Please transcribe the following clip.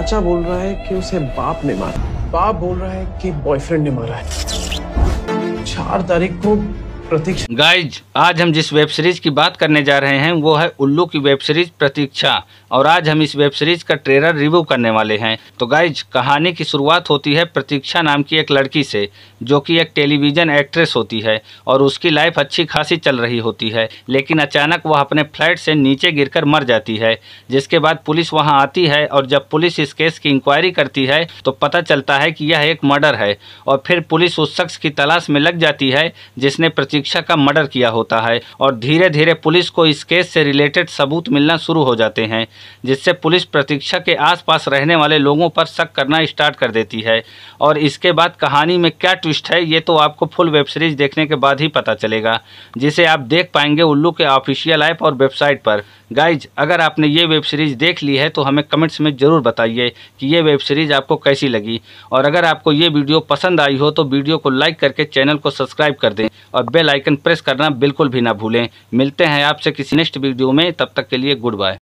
चाचा बोल रहा है कि उसे बाप ने मारा। बाप बोल रहा है कि बॉयफ्रेंड ने मारा है। चार तारीख को प्रतीक्षा। गाइज़ आज हम जिस वेब सीरीज़ की बात करने जा रहे हैं, वो है उल्लू की वेब सीरीज़ प्रतीक्षा। और आज हम इस वेब सीरीज़ का ट्रेलर रिव्यू करने वाले हैं। तो गाइज़ कहानी की शुरुआत होती है प्रतीक्षा नाम की एक लड़की से, जो कि एक टेलीविज़न एक्ट्रेस होती है, और उसकी लाइफ अच्छी खासी चल रही होती है। लेकिन अचानक वह अपने फ्लैट से नीचे गिरकर मर जाती है, जिसके बाद पुलिस वहाँ आती है, और जब पुलिस इस केस की इंक्वायरी करती है तो पता चलता है कि यह एक मर्डर है। और फिर पुलिस उस शख्स की तलाश में लग जाती है, जिसने प्रतीक्षा का मर्डर किया होता है और धीरे धीरे पुलिस को इस केस से रिलेटेड सबूत मिलना शुरू हो जाते हैं, जिससे पुलिस प्रतीक्षा के आसपास रहने वाले लोगों पर शक करना स्टार्ट कर देती है। और इसके बाद कहानी में क्या ट्विस्ट है, ये तो आपको फुल वेब सीरीज़ देखने के बाद ही पता चलेगा, जिसे आप देख पाएँगे उल्लू के ऑफिशियल ऐप और वेबसाइट पर। गाइज़ अगर आपने ये वेब सीरीज़ देख ली है तो हमें कमेंट्स में ज़रूर बताइए कि ये वेब सीरीज़ आपको कैसी लगी। और अगर आपको ये वीडियो पसंद आई हो तो वीडियो को लाइक करके चैनल को सब्सक्राइब कर दें और बेल आइकन प्रेस करना बिल्कुल भी ना भूलें। मिलते हैं आपसे किसी नेक्स्ट वीडियो में, तब तक के लिए गुड बाय